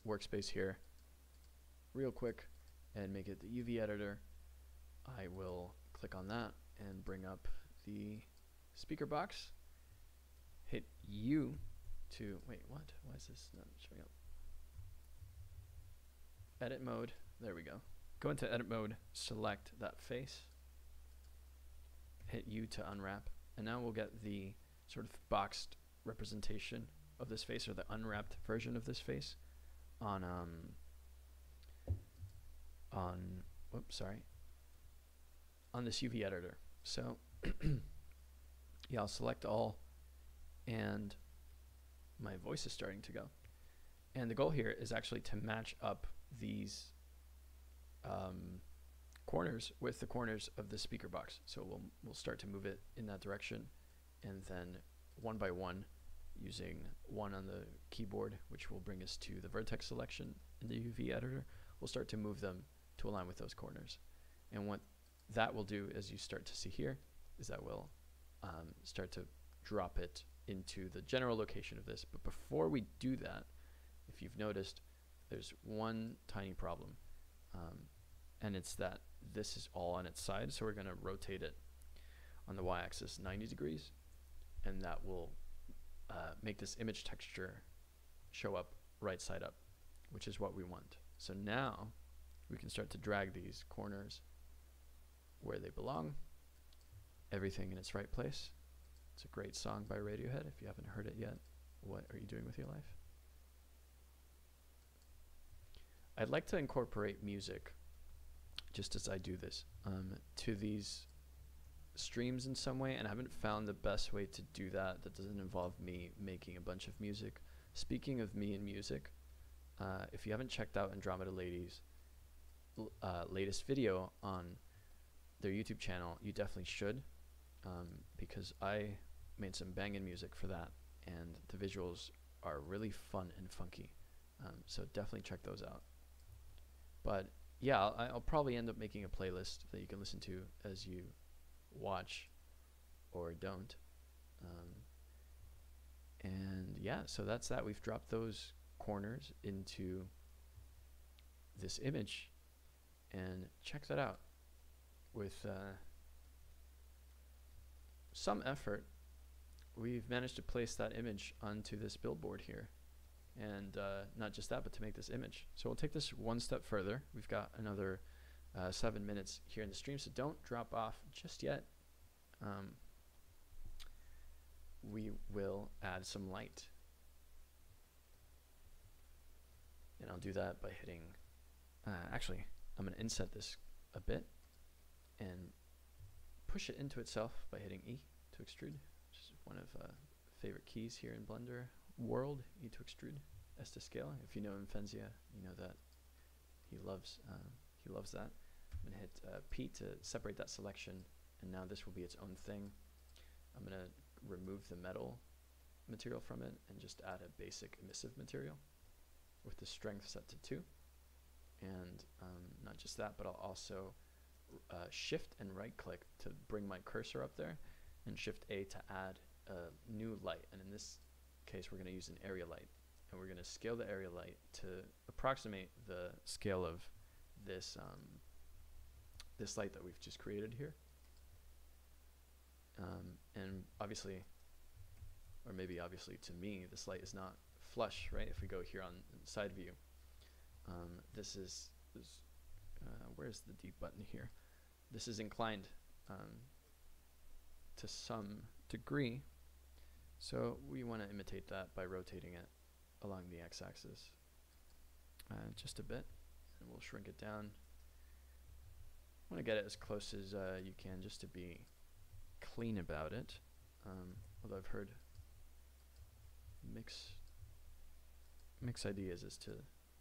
workspace here real quick and make it the UV editor. I will click on that and bring up the speaker box. Hit U to, wait, what? Why is this not showing up? Edit mode, there we go. Go into edit mode, select that face, hit U to unwrap, and now we'll get the sort of boxed representation of this face or the unwrapped version of this face on um on whoops sorry on this UV editor. So yeah, I'll select all and my voice is starting to go. And the goal here is actually to match up these um, corners with the corners of the speaker box. So we'll, we'll start to move it in that direction and then one by one using one on the keyboard, which will bring us to the vertex selection in the UV editor, we'll start to move them to align with those corners. And what that will do, as you start to see here, is that we'll um, start to drop it into the general location of this. But before we do that, if you've noticed, there's one tiny problem. Um, and it's that this is all on its side. So we're going to rotate it on the y-axis 90 degrees, and that will uh, make this image texture show up right side up, which is what we want. So now we can start to drag these corners where they belong, everything in its right place. It's a great song by Radiohead. If you haven't heard it yet, what are you doing with your life? I'd like to incorporate music just as I do this um, to these streams in some way, and I haven't found the best way to do that that doesn't involve me making a bunch of music. Speaking of me and music, uh, if you haven't checked out Andromeda Ladies' uh, latest video on their YouTube channel, you definitely should, um, because I made some banging music for that, and the visuals are really fun and funky. Um, so definitely check those out. But yeah, I'll, I'll, probably end up making a playlist that you can listen to as you watch or don't. Um, and yeah, so that's that. We've dropped those corners into this image and check that out with uh, some effort we've managed to place that image onto this billboard here. And uh, not just that, but to make this image. So we'll take this one step further. We've got another uh, seven minutes here in the stream, so don't drop off just yet. Um, we will add some light. And I'll do that by hitting, uh, actually, I'm going to inset this a bit and push it into itself by hitting E to extrude, which is one of uh, favorite keys here in Blender world, E to extrude, S to scale. If you know Imphenzia, you know that he loves uh, he loves that. I'm gonna hit uh, P to separate that selection, and now this will be its own thing. I'm gonna remove the metal material from it and just add a basic emissive material with the strength set to two. And um, not just that, but I'll also uh, shift and right click to bring my cursor up there and shift A to add a new light. And in this case, we're going to use an area light. And we're going to scale the area light to approximate the scale of this, um, this light that we've just created here. Um, and obviously, or maybe obviously to me, this light is not flush, right? If we go here on side view, um, this is, is uh, where's the deep button here? This is inclined um, to some degree. So we want to imitate that by rotating it along the x-axis uh, just a bit. And we'll shrink it down. want to get it as close as uh, you can just to be clean about it. Um, although I've heard mix mix ideas as to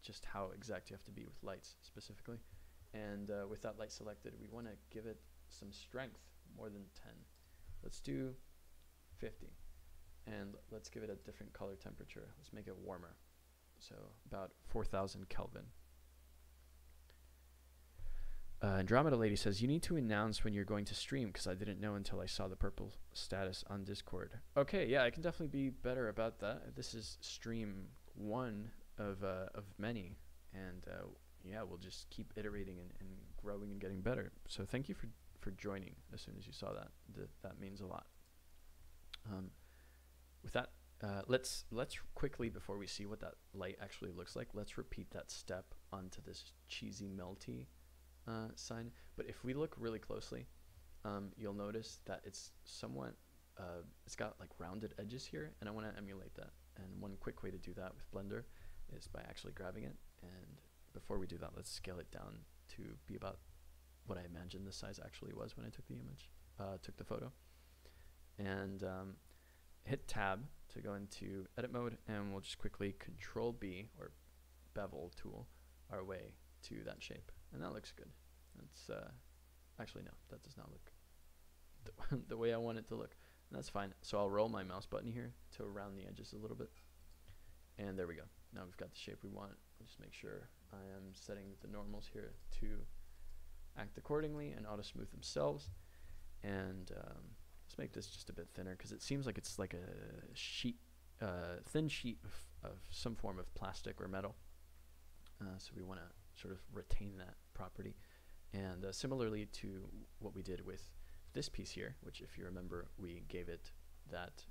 just how exact you have to be with lights specifically. And uh, with that light selected, we want to give it some strength, more than 10. Let's do 50. And let's give it a different color temperature. Let's make it warmer. So about 4,000 Kelvin. Uh, Andromeda Lady says, You need to announce when you're going to stream because I didn't know until I saw the purple status on Discord. Okay, yeah, I can definitely be better about that. This is stream one of, uh, of many. And uh, yeah, we'll just keep iterating and, and growing and getting better. So thank you for, for joining as soon as you saw that. Th that means a lot. Um, with that, uh, let's let's quickly before we see what that light actually looks like, let's repeat that step onto this cheesy melty uh, sign. But if we look really closely, um, you'll notice that it's somewhat uh, it's got like rounded edges here, and I want to emulate that. And one quick way to do that with Blender is by actually grabbing it and before we do that, let's scale it down to be about what I imagined the size actually was when I took the image, uh, took the photo. And um, hit tab to go into edit mode and we'll just quickly control B or bevel tool our way to that shape. And that looks good. That's uh, actually no, that does not look the, the way I want it to look. And that's fine. So I'll roll my mouse button here to round the edges a little bit. And there we go. Now we've got the shape we want. I'll just make sure I am setting the normals here to act accordingly and auto smooth themselves. And um, let's make this just a bit thinner because it seems like it's like a sheet, uh, thin sheet of, of, some form of plastic or metal. Uh, so we want to sort of retain that property. And uh, similarly to what we did with this piece here, which if you remember, we gave it that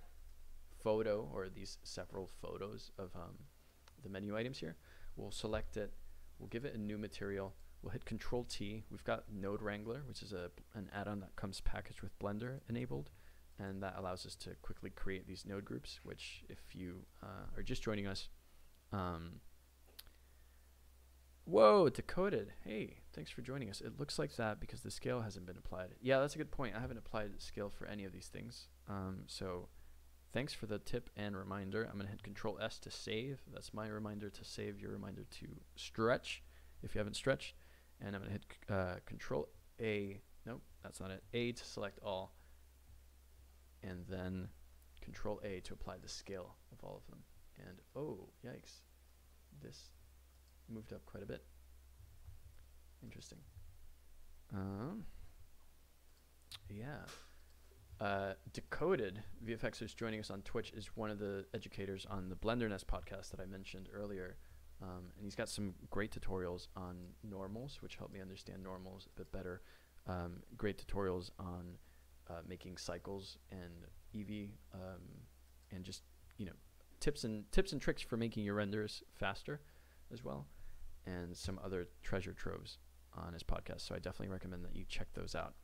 photo or these several photos of um, the menu items here. We'll select it We'll give it a new material. We'll hit Control T. We've got Node Wrangler, which is a an add-on that comes packaged with Blender enabled, and that allows us to quickly create these node groups. Which, if you uh, are just joining us, um, whoa, decoded. Hey, thanks for joining us. It looks like that because the scale hasn't been applied. Yeah, that's a good point. I haven't applied scale for any of these things. Um, so Thanks for the tip and reminder. I'm going to hit Control S to save. That's my reminder to save, your reminder to stretch if you haven't stretched. And I'm going to hit uh, Control A. Nope, that's not it. A to select all. And then Control A to apply the scale of all of them. And oh, yikes. This moved up quite a bit. Interesting. Um, yeah. Uh, Decoded VFX, who's joining us on Twitch, is one of the educators on the BlenderNest podcast that I mentioned earlier. Um, and he's got some great tutorials on normals, which help me understand normals a bit better. Um, great tutorials on uh, making cycles and Eevee, um, and just you know tips and tips and tricks for making your renders faster as well, and some other treasure troves on his podcast. So I definitely recommend that you check those out.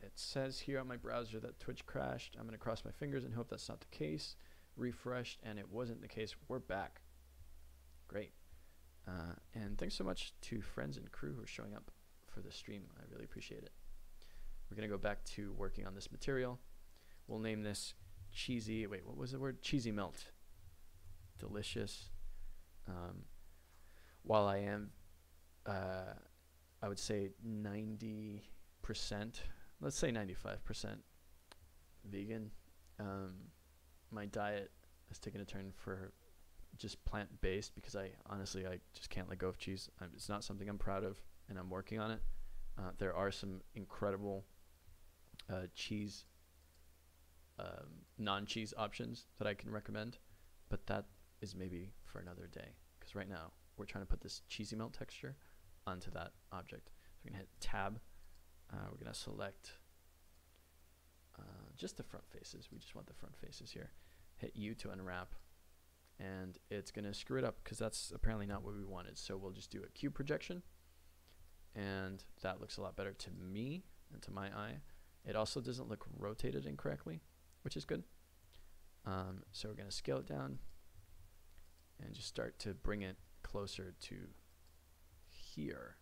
It says here on my browser that Twitch crashed. I'm gonna cross my fingers and hope that's not the case. Refreshed and it wasn't the case. We're back. Great. Uh, and thanks so much to friends and crew who are showing up for the stream. I really appreciate it. We're going to go back to working on this material. We'll name this cheesy, wait, what was the word? Cheesy melt. Delicious. Um, while I am, uh, I would say 90%, let's say 95% vegan, um, my diet has taken a turn for just plant based because I honestly I just can't let go of cheese. I'm, it's not something I'm proud of, and I'm working on it. Uh, there are some incredible uh, cheese, um, non-cheese options that I can recommend, but that is maybe for another day. Because right now we're trying to put this cheesy melt texture onto that object. So we're gonna hit Tab. Uh, we're gonna select uh, just the front faces. We just want the front faces here. Hit U to unwrap and it's going to screw it up because that's apparently not what we wanted. So we'll just do a cube projection, and that looks a lot better to me and to my eye. It also doesn't look rotated incorrectly, which is good. Um, so we're going to scale it down and just start to bring it closer to here,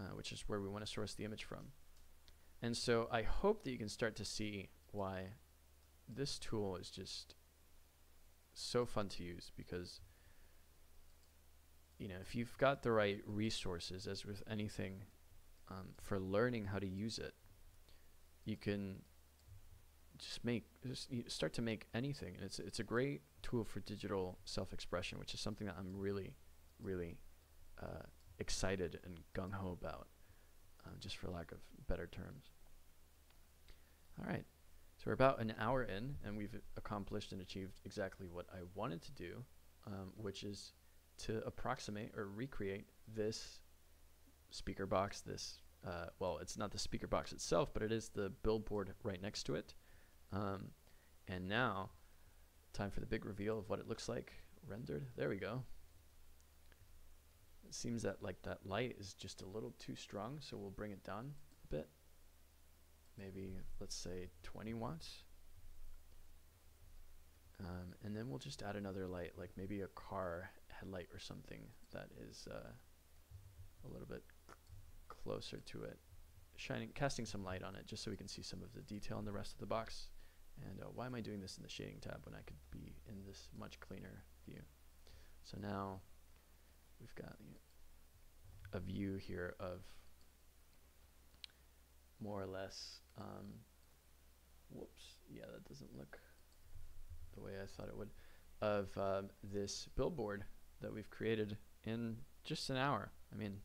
uh, which is where we want to source the image from. And so I hope that you can start to see why this tool is just so fun to use because you know if you've got the right resources as with anything um, for learning how to use it you can just make just start to make anything. And it's it's a great tool for digital self-expression which is something that I'm really really uh, excited and gung-ho about uh, just for lack of better terms. All right so we're about an hour in, and we've accomplished and achieved exactly what I wanted to do, um, which is to approximate or recreate this speaker box. This, uh, well, it's not the speaker box itself, but it is the billboard right next to it. Um, and now, time for the big reveal of what it looks like rendered. There we go. It seems that like that light is just a little too strong, so we'll bring it down a bit maybe let's say 20 watts. Um, and then we'll just add another light, like maybe a car headlight or something that is uh, a little bit closer to it, shining, casting some light on it, just so we can see some of the detail in the rest of the box. And uh, why am I doing this in the shading tab when I could be in this much cleaner view? So now we've got you know, a view here of more or less. Um, whoops, yeah, that doesn't look the way I thought it would. Of uh, this billboard that we've created in just an hour. I mean,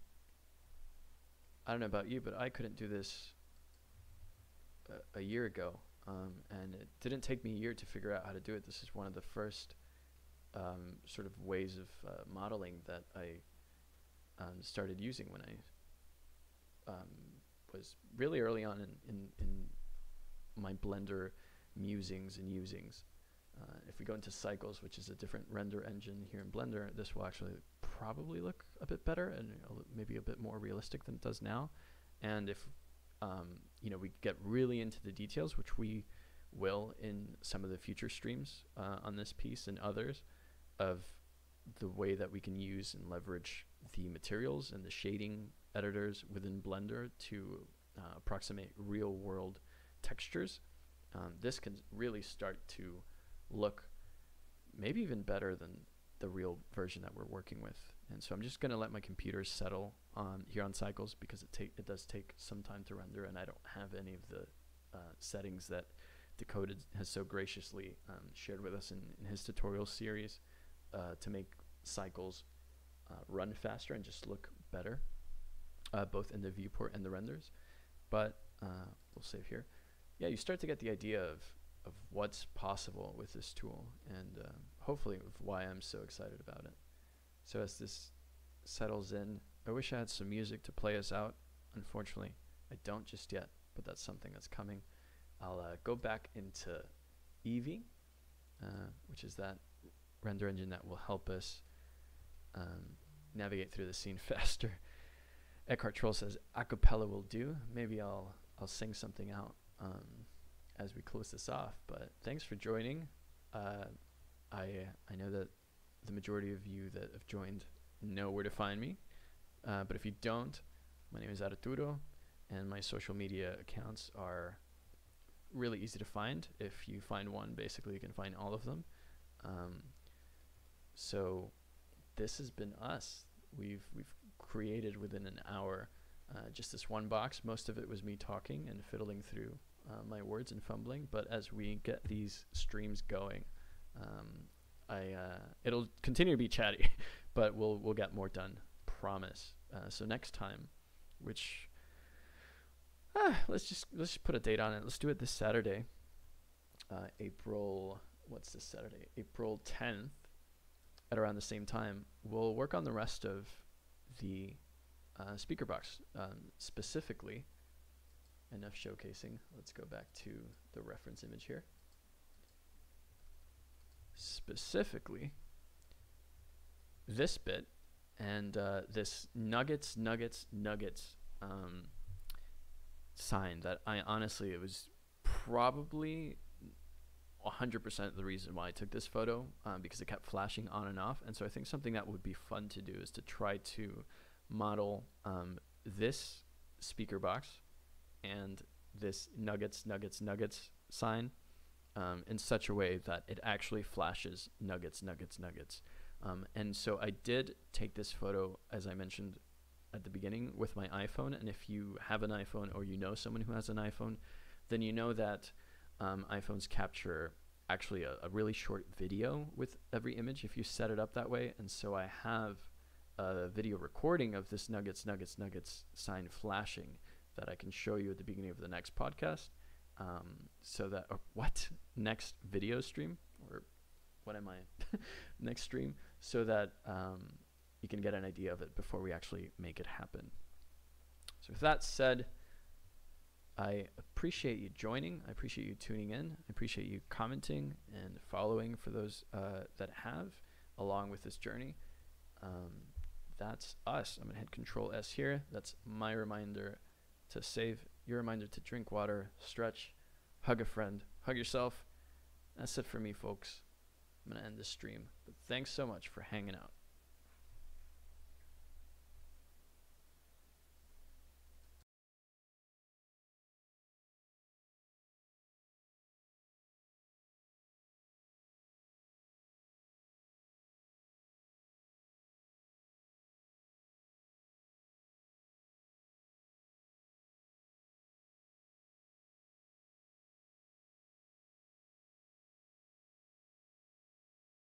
I don't know about you, but I couldn't do this a, a year ago. Um, and it didn't take me a year to figure out how to do it. This is one of the first um, sort of ways of uh, modeling that I um, started using when I um, was really early on in, in, in my Blender musings and usings. Uh, if we go into cycles, which is a different render engine here in Blender, this will actually probably look a bit better and maybe a bit more realistic than it does now. And if um, you know we get really into the details, which we will in some of the future streams uh, on this piece and others, of the way that we can use and leverage the materials and the shading editors within Blender to uh, approximate real world textures, um, this can really start to look maybe even better than the real version that we're working with. And so I'm just going to let my computer settle on here on cycles because it take it does take some time to render, and I don't have any of the uh, settings that Decoded has so graciously um, shared with us in, in his tutorial series uh, to make cycles uh, run faster and just look better uh, both in the viewport and the renders. But uh, we'll save here. Yeah, you start to get the idea of, of what's possible with this tool and um, hopefully why I'm so excited about it. So as this settles in, I wish I had some music to play us out. Unfortunately, I don't just yet. but that's something that's coming. I'll uh, go back into Eevee, uh, which is that render engine that will help us um, navigate through the scene faster. Eckhart Troll says acapella will do. Maybe I'll I'll sing something out um, as we close this off. But thanks for joining. Uh, I I know that the majority of you that have joined know where to find me. Uh, but if you don't, my name is Arturo, and my social media accounts are really easy to find. If you find one, basically you can find all of them. Um, so this has been us. We've we've created within an hour uh, just this one box. Most of it was me talking and fiddling through uh, my words and fumbling. But as we get these streams going, um, I uh, it'll continue to be chatty, but we'll we'll get more done. Promise. Uh, so next time, which ah, let's just let's just put a date on it. Let's do it this Saturday, uh, April. What's this Saturday? April tenth, at around the same time. We'll work on the rest of the uh, speaker box um, specifically. Enough showcasing. Let's go back to the reference image here specifically this bit and uh, this nuggets, nuggets, nuggets um, sign that I honestly, it was probably 100% of the reason why I took this photo um, because it kept flashing on and off. And so I think something that would be fun to do is to try to model um, this speaker box and this nuggets, nuggets, nuggets sign um, in such a way that it actually flashes nuggets, nuggets, nuggets. Um, and so I did take this photo, as I mentioned at the beginning, with my iPhone. And if you have an iPhone or you know someone who has an iPhone, then you know that um, iPhones capture actually a, a, really short video with every image if you set it up that way. And so I have a video recording of this nuggets, nuggets, nuggets sign flashing that I can show you at the beginning of the next podcast. Um, so that or what? Next video stream? Or what am I? Next stream? So that um, you can get an idea of it before we actually make it happen. So with that said, I appreciate you joining. I appreciate you tuning in. I appreciate you commenting and following for those uh, that have along with this journey. Um, that's us. I'm gonna hit Control S here. That's my reminder to save your reminder to drink water, stretch, hug a friend, hug yourself. That's it for me, folks. I'm going to end this stream. But thanks so much for hanging out.